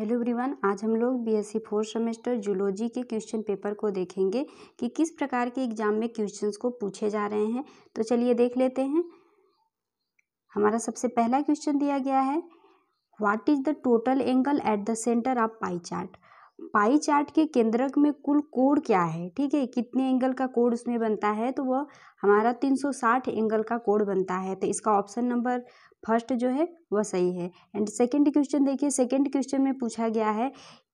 Hello everyone, आज हम लोग बीएससी फोर्थ सेमेस्टर जूलॉजी के क्वेश्चन पेपर को देखेंगे कि किस प्रकार के एग्ज़ाम में क्वेश्चंस को पूछे जा रहे हैं। तो चलिए देख लेते हैं। हमारा सबसे पहला क्वेश्चन दिया गया है what is the total angle at the centre of pie chart pie chart के केंद्रक में कुल कोड क्या है? ठीक है, कितने एंगल का कोड उसमें बनता है? तो वह हमारा 360 एंगल का कोड बनता है। तो इसका ऑप्शन नंबर फ़र्स्ट जो है वह सही है। एंड सेकेंड क्वेश्चन देखिए, सेकेंड क्वेश्चन में पूछा गया है,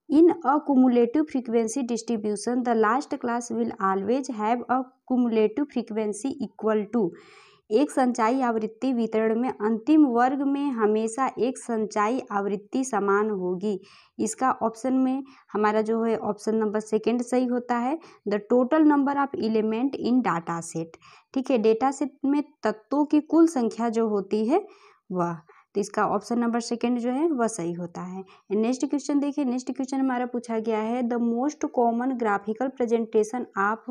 in a cumulative frequency distribution the last class will always have a cumulative frequency equal to एक संचाई आवृत्ति वितरण में अंतिम वर्ग में हमेशा एक संचाई आवृत्ति समान होगी। इसका ऑप्शन में हमारा जो है ऑप्शन नंबर सेकंड सही होता है। The total number of element in data set ठीक है डेटा सेट में तत्वों की कुल संख्या जो होती है वह तो इसका ऑप्शन नंबर सेकंड जो है, वह सही होता है। नेक्स्ट क्वेश्चन देखिए नेक्स्ट क्वेश्चन हमारा पूछा गया है the most common graphical presentation of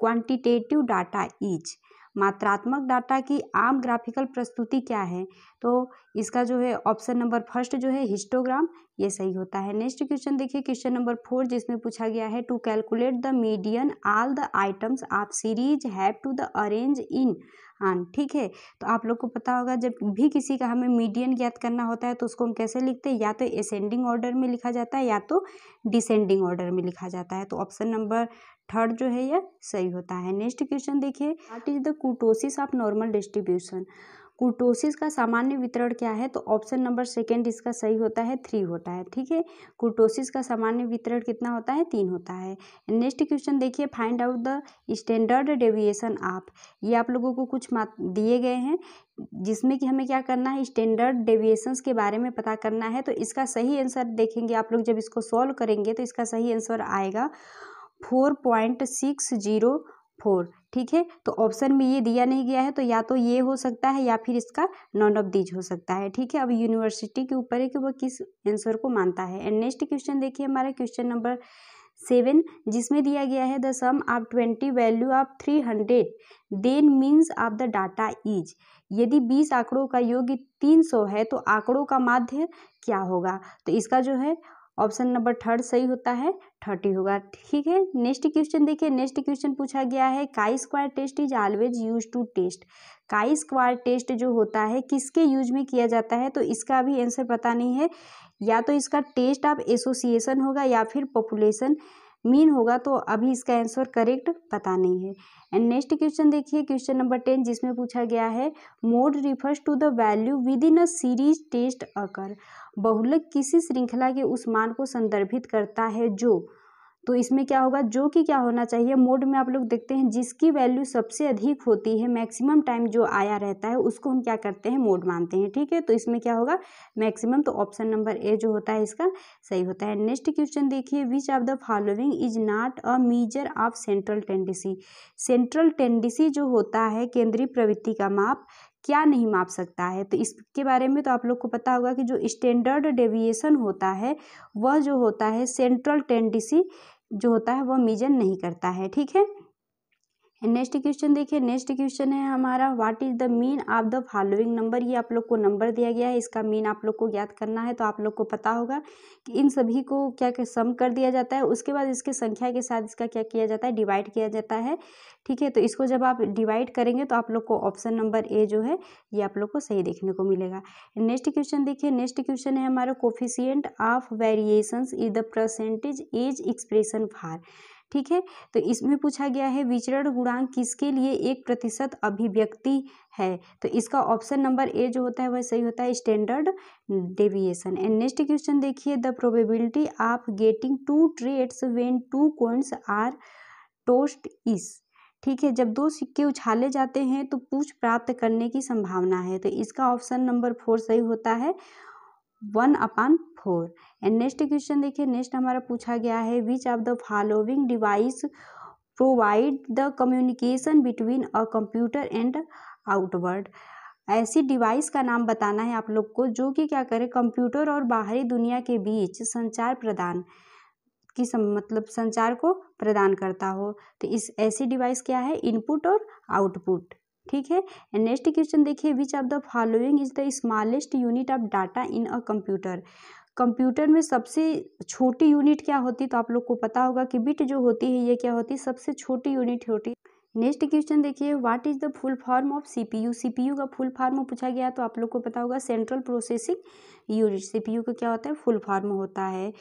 quantitative data is मात्रात्मक डाटा की आम ग्राफिकल प्रस्तुति क्या है? तो इसका जो है ऑप्शन नंबर फ़र्स्ट जो है हिस्टोग्राम, ये सही होता है। नेक्स्ट क्वेश्चन देखिए, क्वेश्चन नंबर फोर जिसमें पूछा गया है to calculate the median all the items of series have to the arrange in on ठीक है। तो आप लोग को पता होगा, जब भी किसी का हमें मीडियन ज्ञात करना होता है तो उसको हम कैसे लिखते हैं? या तो एसेंडिंग ऑर्डर में लिखा जाता है, या तो डिसेंडिंग ऑर्डर में लिखा जाता है। तो ऑप्शन नंबर थर्ड जो है यह सही होता है। नेक्स्ट क्वेश्चन देखिए what is the kurtosis of normal distribution kurtosis का सामान्य वितरण क्या है? तो ऑप्शन नंबर सेकेंड इसका सही होता है थ्री होता है, ठीक है? कुर्टोसिस का सामान्य वितरण कितना होता है? तीन होता है। नेक्स्ट क्वेश्चन देखिए find out the standard deviation आप। ये आप लोगों को कुछ दिए गए हैं, जिसमें कि हमें क्या करना है? स्टैंडर्ड डेविएशंस के बारे में पता करना है। तो इसका सही आंसर देखेंगे आप लोग, जब इसको सॉल्व करेंगे तो इसका सही आंसर आएगा। Four point six zero four. ठीक है? तो ऑप्शन में ये दिया नहीं गया है तो या तो ये हो सकता है या फिर इसका नॉन ऑफ़ दीज हो सकता है। ठीक है? अब यूनिवर्सिटी के ऊपर है कि वह किस आंसर को मानता है। एंड नेक्स्ट क्वेश्चन देखिए हमारा क्वेश्चन नंबर सेवन जिसमें दिया गया है the sum of twenty value of three hundred then means of the data is यदि बीस आंकड़ों का योग तीन सौ है तो आंकड़ों का माध्य क्या होगा? तो इसका जो है ऑप्शन नंबर थर्ड सही होता है, थर्टी होगा। ठीक है, नेक्स्ट क्वेश्चन देखिए, नेक्स्ट क्वेश्चन पूछा गया है chi square test is always use to test chi square test जो होता है, किसके यूज़ में किया जाता है तो इसका भी आंसर पता नहीं है। या तो इसका टेस्ट ऑफ़ एसोसिएशन होगा या फिर पॉपुलेशन मीन होगा तो अभी इसका आंसर करेक्ट पता नहीं है। एंड नेक्स्ट क्वेश्चन देखिए क्वेश्चन नंबर टेन जिसमें पूछा गया है mode refers to the value with in a series test occur बहुलक किसी श्रृंखला के उस मान को संदर्भित करता है जो तो इसमें क्या होगा? जो कि क्या होना चाहिए? मोड में आप लोग देखते हैं जिसकी वैल्यू सबसे अधिक होती है, मैक्सिमम टाइम जो आया रहता है, उसको हम क्या करते हैं? मोड मानते हैं, ठीक है? तो इसमें क्या होगा? मैक्सिमम तो ऑप्शन नंबर ए जो होता है इसका सही होता है। नेक्स्ट क्वेश्चन देखिए which of the following is not a measure of central tendency central tendency जो होता है केंद्रीय प्रवृत्ति का माप क्या नहीं माप सकता है? तो इसके बारे में तो आप लोग को पता होगा कि जो स्टैंडर्ड डेविएशन होता है, वह जो होता है सेंट्रल टेंडेंसी जो होता है वह मीजन नहीं करता है ठीक है? नेक्स्ट क्वेश्चन देखिए, नेक्स्ट क्वेश्चन है हमारा what is the mean of the following number ये आप लोग को नंबर दिया गया है, इसका मीन आप लोग को ज्ञात करना है तो आप लोग को पता होगा कि इन सभी को क्या क्या सम कर दिया जाता है। उसके बाद इसके संख्या के साथ इसका क्या किया जाता है डिवाइड किया जाता है। ठीक है तो इसको जब आप डिवाइड करेंगे तो आप लोग को ऑप्शन नंबर ए जो है, ये आप लोग को सही देखने को मिलेगा। नेक्स्ट क्वेश्चन देखिए, नेक्स्ट क्वेश्चन है हमारा coefficient of variations is the percentage as expression for ठीक है? तो इसमें पूछा गया है, विचरण गुणांक किसके लिए एक प्रतिशत अभिव्यक्ति है? तो इसका ऑप्शन नंबर ए जो होता है, वह सही होता है standard deviation and next question देखिए the probability of getting two trades when two coins are tossed is ठीक है, जब दो सिक्के उछाले जाते हैं तो पूछ प्राप्त करने की संभावना है। तो इसका ऑप्शन नंबर फोर सही होता है। One upon four. And next question देखिए नेक्स्ट हमारा पूछा गया है which of the following device provide the communication between a computer and outward ऐसी डिवाइस का नाम बताना है आप लोग को जो कि क्या करे कंप्यूटर और बाहरी दुनिया के बीच संचार प्रदान की सम, मतलब संचार को प्रदान करता हो। तो इस ऐसी डिवाइस क्या है इनपुट और आउटपुट ठीक है? नेक्स्ट क्वेश्चन देखिए which of the following is the smallest unit of data in a computer computer में सबसे छोटी यूनिट क्या होती है? तो आप लोग को पता होगा कि बिट जो होती है, ये क्या होती है? सबसे छोटी यूनिट होती नेक्स्ट क्वेश्चन देखिए what is the full form of CPU CPU का फुल फॉर्म पूछा गया तो आप लोग को पता होगा सेंट्रल प्रोसेसिंग यूनिट सीपीयू का क्या होता है? फुल फॉर्म होता है।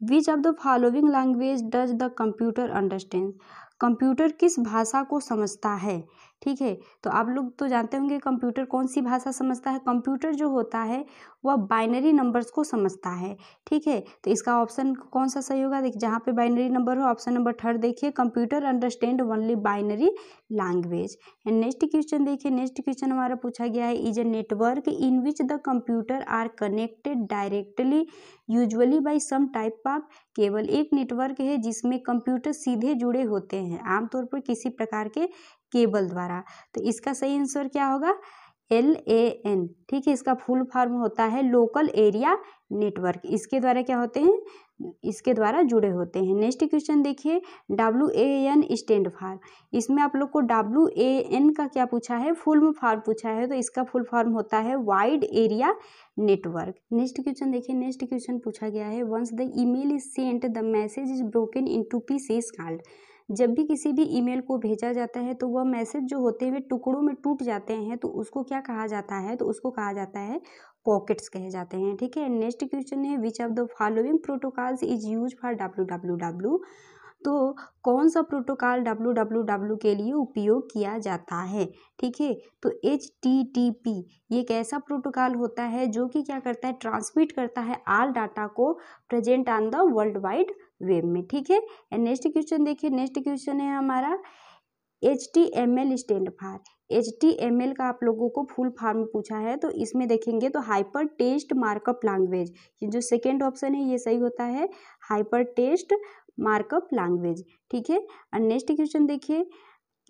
Which of the following language does the computer understand computer किस भाषा को समझता है? ठीक है? तो आप लोग तो जानते होंगे कंप्यूटर कौन सी भाषा समझता है? कंप्यूटर जो होता है, वह बाइनरी नंबर्स को समझता है। ठीक है? तो इसका ऑप्शन कौन सा सही होगा? देखिए जहाँ पे बाइनरी नंबर हो, ऑप्शन नंबर थर्ड देखिए, computer understand only binary language. And next question देखिए, नेक्स्ट क्वेश्चन हमारा पूछा गया है, is a network in which the computer are connected directly, usually by some type of, केवल एक नेटवर्क है जिसमें कंप्यूटर सीधे जुड़े होते हैं। आमतौर पर किसी प्रकार के केबल द्वारा। तो इसका सही आंसर क्या होगा? एल ए एन ठीक है, इसका फुल फॉर्म होता है लोकल एरिया नेटवर्क। इसके द्वारा क्या होते हैं? इसके द्वारा जुड़े होते हैं। नेक्स्ट क्वेश्चन देखिए W A N stand for. इसमें आप लोग को डब्ल्यू ए एन का क्या पूछा है? फुल फॉर्म पूछा है तो इसका फुल फॉर्म होता है wide area network. Next question देखिए, नेक्स्ट क्वेश्चन पूछा गया है। Once the email is sent the message is broken into pieces called. जब भी किसी भी ईमेल को भेजा जाता है तो वह मैसेज जो होते हैं वे टुकड़ों में टूट जाते हैं तो उसको क्या कहा जाता है? तो उसको कहा जाता है पॉकेट्स कहे जाते हैं, ठीक है? नेक्स्ट क्वेश्चन है which of the following protocols is use for W W W तो कौन सा प्रोटोकॉल डब्ल्यू डब्ल्यू के लिए उपयोग किया जाता है? ठीक है तो एच टी टी पी ये एक ऐसा प्रोटोकॉल होता है जो कि क्या करता है? ट्रांसमिट करता है आल डाटा को present on the world wide web में। ठीक है, एंड नेक्स्ट क्वेश्चन देखिए, नेक्स्ट क्वेश्चन है हमारा H T M L stand for. H T M L का आप लोगों को फुल फॉर्म पूछा है तो इसमें देखेंगे तो हाइपर टेस्ट मार्कअप लैंग्वेज, ये जो सेकेंड ऑप्शन है, ये सही होता है। हाइपर टेस्ट मार्कअप लैंग्वेज, ठीक है? और नेक्स्ट क्वेश्चन देखिए,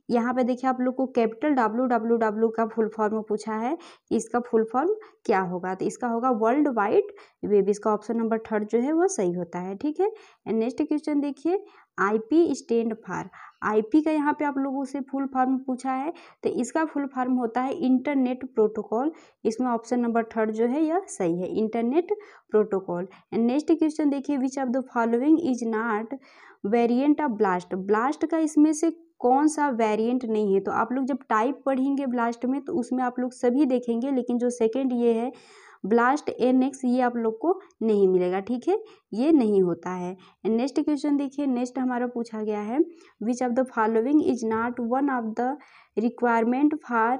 यहाँ पे देखिए आप लोग को कैपिटल डब्ल्यू डब्ल्यू डब्ल्यू का फुल फॉर्म पूछा है इसका फुल फॉर्म क्या होगा? तो इसका होगा वर्ल्ड वाइड वेब इसका ऑप्शन नंबर थर्ड जो है वो सही होता है, ठीक है? नेक्स्ट क्वेश्चन देखिए आईपी स्टैंड फॉर। आईपी का यहाँ पे आप लोगों से फुल फॉर्म पूछा है तो इसका फुल फॉर्म होता है इंटरनेट प्रोटोकॉल। इसमें ऑप्शन नंबर थर्ड जो है, यह सही है, internet protocol. And next question देखिए which of the following is not variant of BLAST BLAST का इसमें से कौन सा वेरिएंट नहीं है? तो आप लोग जब टाइप पढ़ेंगे ब्लास्ट में तो उसमें आप लोग सभी देखेंगे, लेकिन जो सेकेंड ये है ब्लास्ट एन एक्स ये आप लोग को नहीं मिलेगा, ठीक है? ये नहीं होता है। नेक्स्ट क्वेश्चन देखिए, नेक्स्ट हमारा पूछा गया है which of the following is not one of the requirement for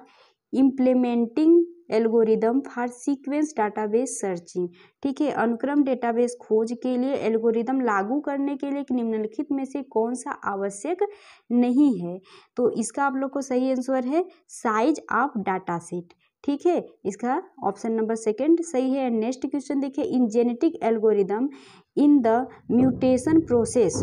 implementing algorithm for sequence database searching ठीक है, अनुक्रम डेटाबेस खोज के लिए एल्गोरिदम लागू करने के लिए निम्नलिखित में से कौन सा आवश्यक नहीं है? तो इसका आप लोग को सही आंसर है साइज़ ऑफ़ डाटा सेट ठीक है? इसका ऑप्शन नंबर सेकंड सही है। एंड नेक्स्ट क्वेश्चन देखिए in genetic algorithm in the mutation process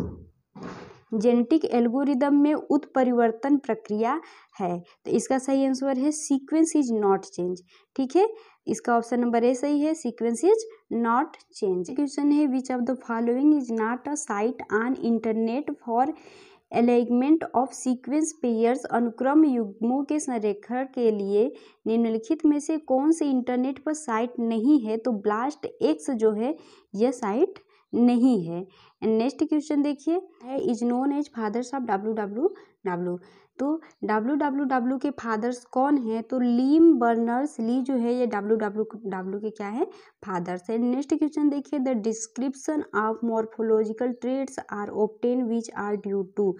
genetic algorithm में उत्परिवर्तन प्रक्रिया है। तो इसका सही आंसर है सीक्वेंस इज़ नॉट चेंज ठीक है? इसका ऑप्शन नंबर ए सही है sequence is not change question है which of the following is not a site on internet for alignment of sequence pairs अनुक्रम युग्मों के संरेखण के लिए निम्नलिखित में से कौन से इंटरनेट पर साइट नहीं है तो ब्लास्ट एक्स जो है, यह साइट नहीं है। नेक्स्ट क्वेश्चन देखिए है। Is known as fathers of W W W तो डब्ल्यू डब्ल्यू डब्ल्यू के फादर्स कौन है? तो लीम बर्नर्स ली जो है ये डब्ल्यू डब्ल्यू डब्ल्यू के क्या है? फादर्स है नेक्स्ट क्वेश्चन देखिए the description of morphological traits are often which are due to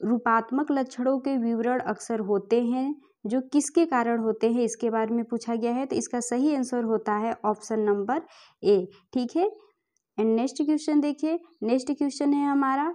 रूपात्मक लक्षणों के विवरण अक्सर होते हैं जो किसके कारण होते हैं? इसके बारे में पूछा गया है तो इसका सही आंसर होता है ऑप्शन नंबर ए ठीक है? एंड नेक्स्ट क्वेश्चन देखिए नेक्स्ट क्वेश्चन है हमारा।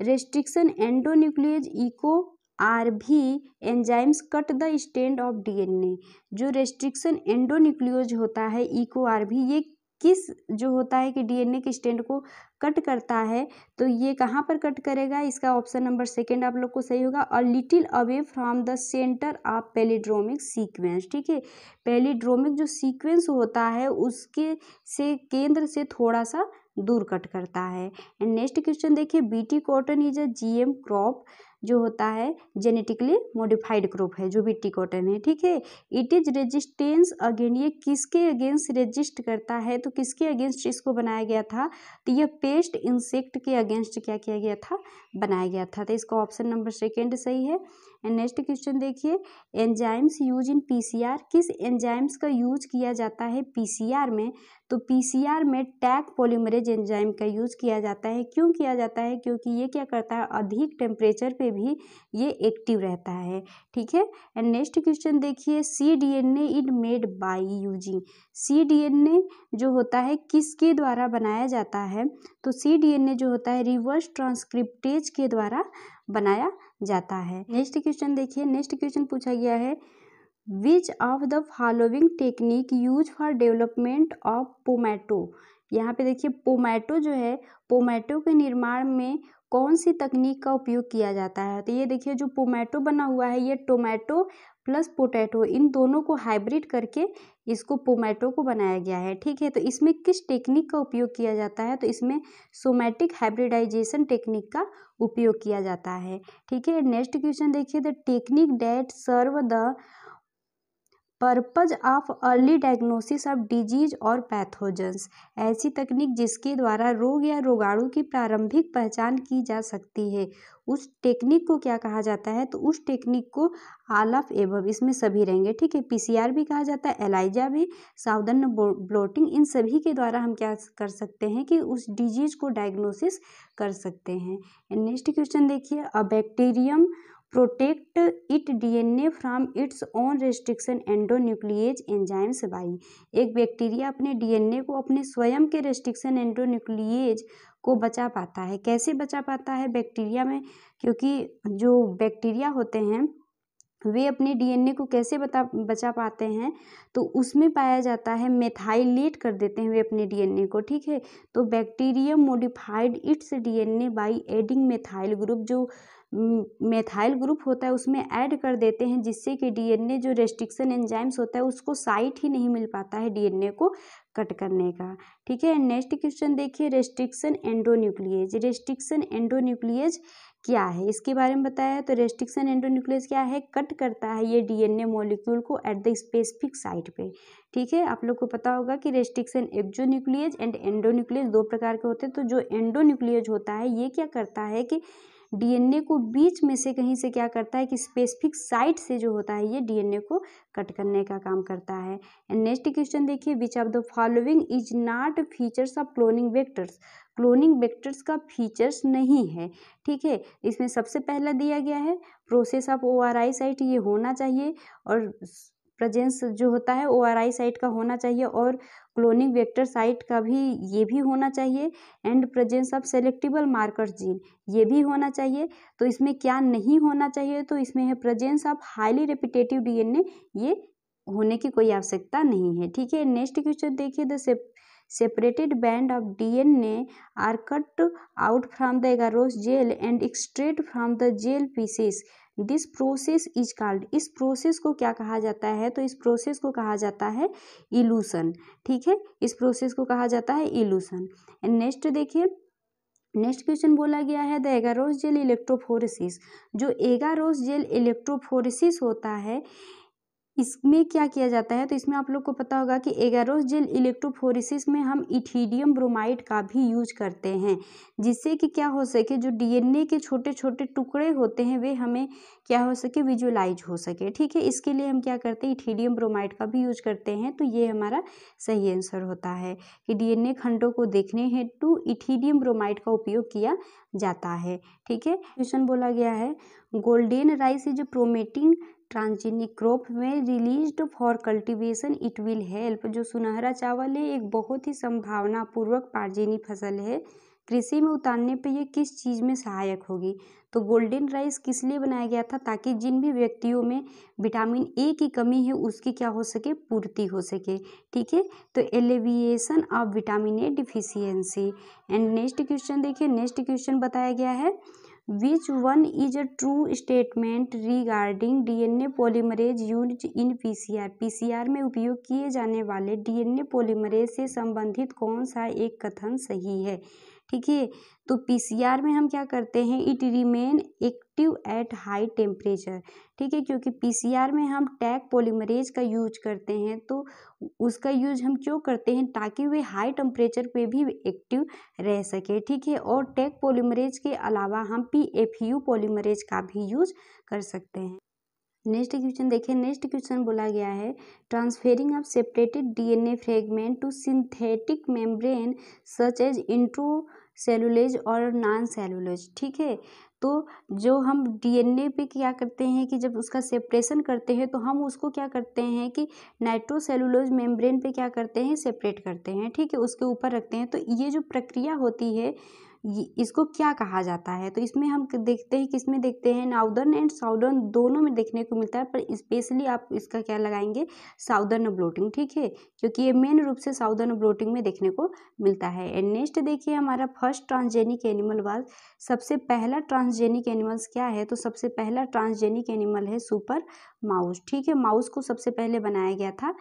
रेस्ट्रिक्शन एंडोन्यूक्लियज इको आर भी enzymes cut the strand of DNA जो रेस्ट्रिक्शन एंडोन्यूक्लियोज होता है इको आर भी ये किस जो होता है कि डीएनए के स्टैंड को कट करता है तो ये कहाँ पर कट करेगा? इसका ऑप्शन नंबर सेकेंड आप लोग को सही होगा। A little away from the centre of palindromic sequence ठीक है? पेलीड्रोमिक जो सीक्वेंस होता है, उसके से केंद्र से थोड़ा सा दूर कट करता है। एंड नेक्स्ट क्वेश्चन देखिए BT cotton is a GM crop जो होता है जेनेटिकली मॉडिफाइड क्रॉप है, जो भी कॉटन है, ठीक है? इट इज़ रेजिस्टेंस अगेन ये किसके अगेंस्ट रेजिस्ट करता है? तो किसके अगेंस्ट इसको बनाया गया था? तो यह पेस्ट इंसेक्ट के अगेंस्ट क्या किया गया था? बनाया गया था। तो इसका ऑप्शन नंबर सेकेंड सही है। नेक्स्ट क्वेश्चन देखिए एंजाइम्स यूज़ इन पीसीआर किस एंजाइम्स का यूज़ किया जाता है पीसीआर में? तो पीसीआर में टैग पॉलीमरेज एंजाइम का यूज़ किया जाता है। क्यों किया जाता है? क्योंकि ये क्या करता है? अधिक टेम्परेचर पे भी ये एक्टिव रहता है। ठीक है? एंड नेक्स्ट क्वेश्चन देखिए C D N A is made by using C D N A जो होता है, किसके द्वारा बनाया जाता है? तो सी डी एन ए जो होता है रिवर्स ट्रांसक्रिप्टेज के द्वारा बनाया जाता है। नेक्स्ट क्वेश्चन देखिए, नेक्स्ट क्वेश्चन पूछा गया है which of the following technique use for development of pomato यहाँ पे देखिए पोमैटो जो है पोमैटो के निर्माण में कौन सी तकनीक का उपयोग किया जाता है? तो ये देखिए, जो पोमैटो बना हुआ है, ये टोमेटो प्लस पोटैटो, इन दोनों को हाइब्रिड करके इसको पोमैटो को बनाया गया है, ठीक है? तो इसमें किस टेक्निक का उपयोग किया जाता है? तो इसमें सोमैटिक हाइब्रिडाइजेशन टेक्निक का उपयोग किया जाता है, ठीक है? नेक्स्ट क्वेश्चन देखिए, the technique that serve the purpose of early diagnosis of disease और पैथोजेंस। ऐसी तकनीक जिसके द्वारा रोग या रोगाणु की प्रारंभिक पहचान की जा सकती है। उस टेक्निक को क्या कहा जाता है? तो उस टेक्निक को आल ऑफ़ एबव इसमें सभी रहेंगे, ठीक है? पीसीआर भी कहा जाता है एलाइजा भी, सावधान ब्लोटिंग, इन सभी के द्वारा हम क्या कर सकते हैं कि उस डिज़ीज़ को डायग्नोसिस कर सकते हैं। नेक्स्ट क्वेश्चन देखिए, a bacterium protect it DNA from its own restriction endonuclease enzymes by एक बैक्टीरिया अपने डीएनए को अपने स्वयं के रेस्ट्रिक्शन एंडोन्यूक्लिएज को बचा पाता है। कैसे बचा पाता है बैक्टीरिया में? क्योंकि जो बैक्टीरिया होते हैं, वे अपने डीएनए को कैसे बता, बचा पाते हैं? तो उसमें पाया जाता है मेथाइलेट कर देते हैं वे अपने डीएनए को, ठीक है? तो bacterium modified its DNA by adding methyl group जो मेथाइल ग्रुप होता है, उसमें ऐड कर देते हैं, जिससे कि डीएनए जो रेस्ट्रिक्शन एंजाइम्स होता है, उसको साइट ही नहीं मिल पाता है डीएनए को कट करने का। ठीक है? नेक्स्ट क्वेश्चन देखिए रेस्ट्रिक्शन एंडोन्यूक्लिएज रेस्ट्रिक्शन एंडोन्यूक्लिएज क्या है? इसके बारे में बताया तो रेस्ट्रिक्शन एंडोन्यूक्लियस क्या है? कट करता है ये डीएनए मॉलिक्यूल को एट द स्पेसिफिक साइट पे। ठीक है? आप लोग को पता होगा कि रेस्ट्रिक्शन एक्जोन्यूक्लियज एंड एंडोन्यूक्लियज दो प्रकार के होते हैं तो जो एंडोन्यूक्लियज होता है, ये क्या करता है कि डीएनए को बीच में से कहीं से क्या करता है कि स्पेसिफिक साइट से जो होता है, ये डीएनए को कट करने का काम करता है। एंड नेक्स्ट क्वेश्चन देखिए which of the following is not features of cloning vectors cloning vectors का फीचर्स नहीं है, ठीक है? इसमें सबसे पहला दिया गया है process of O R I site ये होना चाहिए और प्रेजेंस जो होता है ओ आर आई साइट का होना चाहिए और क्लोनिंग वेक्टर साइट का भी, ये भी होना चाहिए and presence of selectable markers gene ये भी होना चाहिए। तो इसमें क्या नहीं होना चाहिए तो इसमें है presence of highly repetitive DNA ये होने की कोई आवश्यकता नहीं है। ठीक है नेक्स्ट क्वेश्चन देखिए the separated band of DNA are cut out from the agarose gel and extracted from the gel pieces this process is called इस प्रोसेस को क्या कहा जाता है? तो इस प्रोसेस को कहा जाता है इलूसन ठीक है? इस प्रोसेस को कहा जाता है इलूसन एंड नेक्स्ट देखिए नेक्स्ट क्वेश्चन बोला गया है द एगारोस जेल इलेक्ट्रोफोरेसिस जो एगारोस जेल इलेक्ट्रोफोरेसिस होता है इसमें क्या किया जाता है? तो इसमें आप लोग को पता होगा कि एगारोस जेल इलेक्ट्रोफोरेसिस में हम इथीडियम ब्रोमाइड का भी यूज़ करते हैं, जिससे कि क्या हो सके, जो डीएनए के छोटे छोटे टुकड़े होते हैं, वे हमें क्या हो सके, विजुअलाइज हो सके। ठीक है, इसके लिए हम क्या करते हैं, इथीडियम ब्रोमाइड का भी यूज़ करते हैं। तो ये हमारा सही आंसर होता है कि डीएनए खंडों को देखने हेतु इथीडियम ब्रोमाइड का उपयोग किया जाता है। ठीक है, क्वेश्चन बोला गया है, golden rice is promoting transgenic crop में released for cultivation, it will help. जो सुनहरा चावल है, एक बहुत ही संभावनापूर्वक पार्जेनी फ़सल है। कृषि में उतारने पे ये किस चीज़ में सहायक होगी? तो गोल्डन राइस किस लिए बनाया गया था ताकि जिन भी व्यक्तियों में विटामिन ए की कमी है, उसकी क्या हो सके? पूर्ति हो सके। ठीक है? तो alleviation of vitamin A deficiency. And next question देखिए, नेक्स्ट क्वेश्चन बताया गया है। Which one is a true statement regarding DNA polymerase use in PCR PCR में उपयोग किए जाने वाले डीएनए पॉलीमरेज से संबंधित कौन सा एक कथन सही है? ठीक है? तो पीसीआर में हम क्या करते हैं? It remain active at high temperature ठीक है? क्योंकि पीसीआर में हम टैग पोलीमरेज का यूज़ करते हैं तो उसका यूज़ हम क्यों करते हैं? ताकि वे हाई टेम्परेचर पे भी एक्टिव रह सके, ठीक है? और टैग पोलीमरेज के अलावा हम पी एफ़ यू पोलीमरेज का भी यूज़ कर सकते हैं। नेक्स्ट क्वेश्चन, देखिए, नेक्स्ट क्वेश्चन बोला गया है, transferring of separated DNA fragment to synthetic membrane such as nitrocellulose और नॉन सेलुलेज ठीक है? तो जो हम डीएनए पे क्या करते हैं कि जब उसका सेपरेशन करते हैं तो हम उसको क्या करते हैं कि नाइट्रोसेलुलोज मेम्ब्रेन पे क्या करते हैं, सेपरेट करते हैं, ठीक है? उसके ऊपर रखते हैं। तो ये जो प्रक्रिया होती है इसको क्या कहा जाता है? तो इसमें हम देखते हैं, किसमें देखते हैं? नाउदर्न एंड साउदर्न दोनों में देखने को मिलता है, पर स्पेशली आप इसका क्या लगाएँगे? साउदर्न ब्लोटिंग, ठीक है? क्योंकि ये मेन रूप से साउदर्न ब्लोटिंग में देखने को मिलता है। एंड नेक्स्ट देखिए, हमारा फ़र्स्ट ट्रांसजेनिक एनिमल वाज सबसे पहला ट्रांसजेनिक एनिमल्स क्या है? तो सबसे पहला ट्रांसजेनिक एनिमल है सुपर माउस, ठीक है? माउस को सबसे पहले बनाया गया था।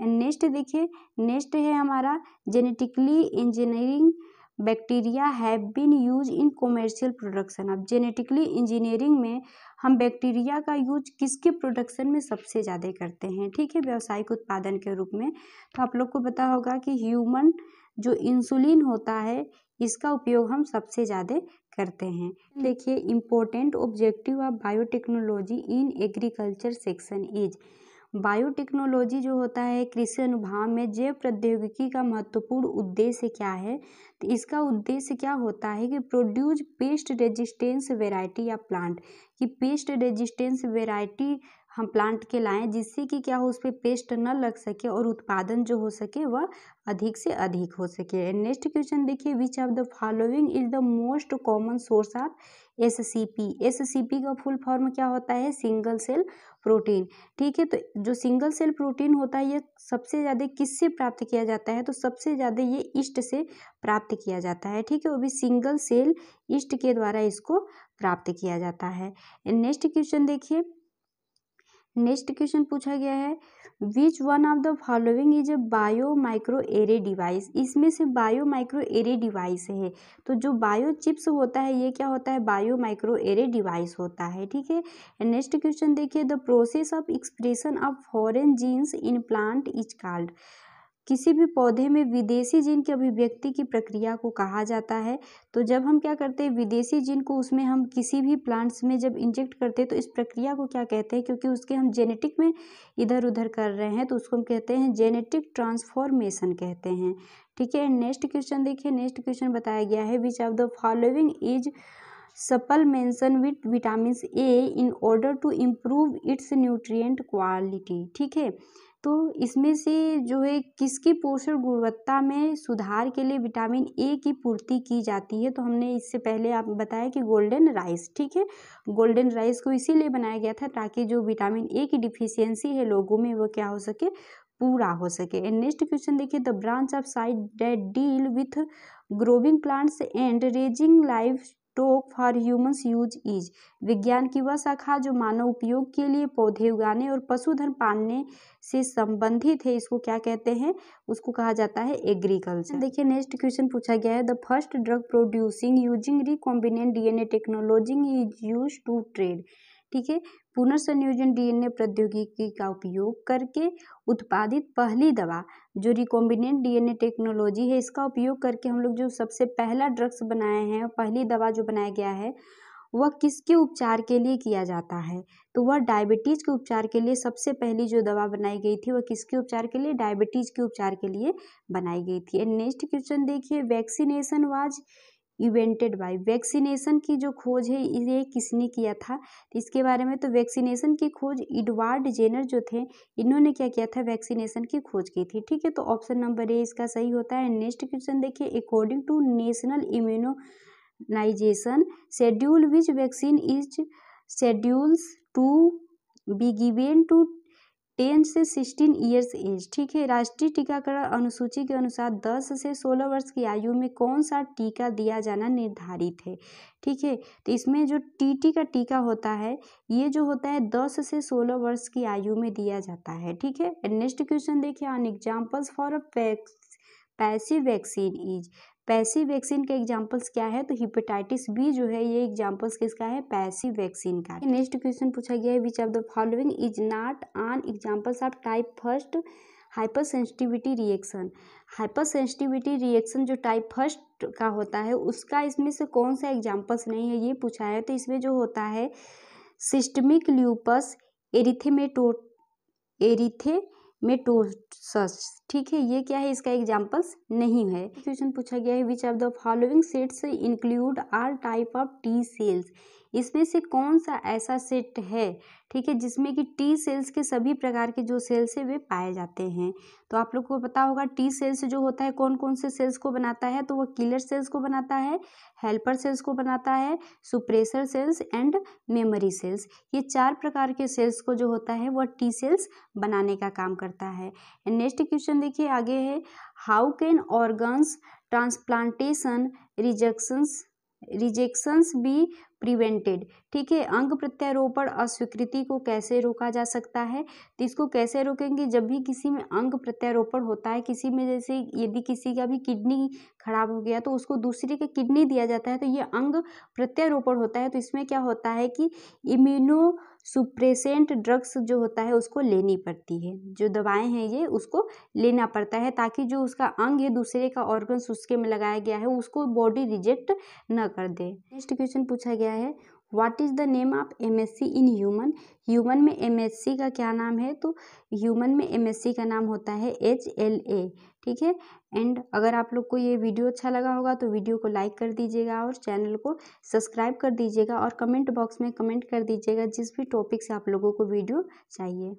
एंड नेक्स्ट देखिए, नेक्स्ट है हमारा genetically engineering bacteria have been use in commercial production अब जेनेटिकली इंजीनियरिंग में हम बैक्टीरिया का यूज़ किसके प्रोडक्शन में सबसे ज़्यादा करते हैं? ठीक है, व्यावसायिक उत्पादन के रूप में। तो आप लोग को पता होगा कि ह्यूमन जो इंसुलिन होता है, इसका उपयोग हम सबसे ज़्यादा करते हैं। देखिए important objective of biotechnology in agriculture section is biotechnology जो होता है, कृषि अनुभाग में जैव प्रौद्योगिकी का महत्वपूर्ण उद्देश्य क्या है? तो इसका उद्देश्य क्या होता है कि प्रोड्यूस पेस्ट रेजिस्टेंस वेराइटी या प्लांट कि पेस्ट रेजिस्टेंस वेराइटी हम प्लांट के लाएँ, जिससे कि क्या हो, उस पर पे पेस्ट न लग सके और उत्पादन जो हो सके, वह अधिक से अधिक हो सके। नेक्स्ट क्वेश्चन देखिए which of the following is the most common source of S C P S C P का फुल फॉर्म क्या होता है? सिंगल सेल प्रोटीन, ठीक है? तो जो सिंगल सेल प्रोटीन होता है, ये सबसे ज़्यादा किससे प्राप्त किया जाता है? तो सबसे ज़्यादा ये ईस्ट से प्राप्त किया जाता है, ठीक है? वो भी सिंगल सेल ईस्ट के द्वारा इसको प्राप्त किया जाता है। नेक्स्ट क्वेश्चन देखिए। नेक्स्ट क्वेश्चन पूछा गया है which one of the following is a bio micro array device इसमें से बायो माइक्रो एरे डिवाइस है। तो जो बायो चिप्स होता है, ये क्या होता है? बायो माइक्रो एरे डिवाइस होता है, ठीक है? नेक्स्ट क्वेश्चन देखिए the process of expression of foreign genes in plant is called किसी भी पौधे में विदेशी जीन की अभिव्यक्ति की प्रक्रिया को कहा जाता है तो जब हम क्या करते हैं, विदेशी जीन को उसमें हम किसी भी प्लांट्स में जब इंजेक्ट करते हैं तो इस प्रक्रिया को क्या कहते हैं, क्योंकि उसके हम जेनेटिक में इधर उधर कर रहे हैं तो उसको हम कहते हैं जेनेटिक ट्रांसफॉर्मेशन कहते हैं। ठीक है नेक्स्ट क्वेश्चन देखिए नेक्स्ट क्वेश्चन बताया गया है which of the following is supplemented with vitamin A in order to improve its nutrient quality ठीक है तो इसमें से जो है, किसकी पोषण गुणवत्ता में सुधार के लिए विटामिन ए की पूर्ति की जाती है? तो हमने इससे पहले आप बताया कि गोल्डन राइस, ठीक है? गोल्डन राइस को इसीलिए बनाया गया था ताकि जो विटामिन ए की डिफिशियंसी है लोगों में, वो क्या हो सके? पूरा हो सके। एंड नेक्स्ट क्वेश्चन देखिए the branch of side that deal with growing plants and raising livestock for humans use is. विज्ञान की वह शाखा जो मानव उपयोग के लिए पौधे उगाने और पशुधन पालने से संबंधित है, इसको क्या कहते हैं? उसको कहा जाता है एग्रीकल्चर देखिए नेक्स्ट क्वेश्चन पूछा गया है। The first drug producing using recombinant DNA technology is use to treat ठीक है पुनर्संयोजन डीएनए प्रौद्योगिकी का उपयोग करके उत्पादित पहली दवा, जो रिकॉम्बिनेंट डीएनए टेक्नोलॉजी है, इसका उपयोग करके हम लोग जो सबसे पहला ड्रग्स बनाए हैं पहली दवा जो बनाया गया है, वह किसके उपचार के लिए किया जाता है? तो वह डायबिटीज़ के उपचार के लिए सबसे पहली जो दवा बनाई गई थी, वह किसके उपचार के लिए? डायबिटीज़ के उपचार के लिए बनाई गई थी। एंड नेक्स्ट क्वेश्चन देखिए vaccination was invented by vaccination की जो खोज है ये किसने किया था? तो इसके बारे में तो वैक्सीनेशन की खोज इडवार्ड जेनर जो थे, इन्होंने क्या किया था? वैक्सीनेशन की खोज की थी। ठीक है तो ऑप्शन नंबर ए इसका सही होता है। नेक्स्ट क्वेश्चन देखिए according to national immunization schedule which vaccine is schedules to be given to ten से सिक्सटीन ईयर्स एज, ठीक है? राष्ट्रीय टीकाकरण अनुसूची के अनुसार दस से सोलह वर्ष की आयु में कौन सा टीका दिया जाना निर्धारित है? ठीक है? तो इसमें जो टीटी का टीका होता है, ये जो होता है दस से सोलह वर्ष की आयु में दिया जाता है, ठीक है? नेक्स्ट क्वेश्चन देखिए an examples for a passive vaccine is. Passive vaccine के एग्जांपल्स क्या है? तो हिपेटाइटिस बी जो है, ये एग्जांपल्स किसका है? पैसिव वैक्सीन का। नेक्स्ट क्वेश्चन पूछा गया है which of the following is not an examples of type first hypersensitivity reaction hypersensitivity reaction जो टाइप फ़र्स्ट का होता है, उसका इसमें से कौन सा एग्जाम्पल्स नहीं है, ये पूछा है। तो इसमें जो होता है सिस्टमिक ल्यूपस एरिथेमेटो एरिथे मेटोसस ठीक है, ये क्या है इसका एग्जाम्पल्स नहीं है। क्वेश्चन पूछा गया है which of the following sets include all type of T cells इसमें से कौन सा ऐसा सेट है, ठीक है, जिसमें कि टी सेल्स के सभी प्रकार के जो सेल्स है, वे पाए जाते हैं। तो आप लोग को पता होगा टी सेल्स जो होता है कौन कौन से सेल्स को बनाता है तो वो किलर सेल्स को बनाता है हेल्पर सेल्स को बनाता है suppressor cells and memory cells ये चार प्रकार के सेल्स को जो होता है वह टी सेल्स बनाने का काम करता है। नेक्स्ट क्वेश्चन देखिए, आगे है how can organs transplantation rejections rejections be prevented. ठीक है अंग प्रत्यारोपण अस्वीकृति को कैसे रोका जा सकता है? तो इसको कैसे रोकेंगे? जब भी किसी में अंग प्रत्यारोपण होता है, किसी में जैसे यदि किसी का भी किडनी खराब हो गया तो उसको दूसरे का किडनी दिया जाता है तो ये अंग प्रत्यारोपण होता है। तो इसमें क्या होता है कि इम्यूनो सुप्रेसेंट ड्रग्स जो होता है, उसको लेनी पड़ती है। जो दवाएँ हैं ये, उसको लेना पड़ता है, ताकि जो उसका अंग है, दूसरे का ऑर्गन्स उसके में लगाया गया है, उसको बॉडी रिजेक्ट न कर दे। नेक्स्ट क्वेश्चन पूछा गया है। What is the name of M S C in human human में एम एस सी का क्या नाम है? तो ह्यूमन में एम एस सी का नाम होता है एच एल ए ठीक है? एंड अगर आप लोग को ये वीडियो अच्छा लगा होगा तो वीडियो को लाइक कर दीजिएगा और चैनल को सब्सक्राइब कर दीजिएगा और कमेंट बॉक्स में कमेंट कर दीजिएगा जिस भी टॉपिक से आप लोगों को वीडियो चाहिए।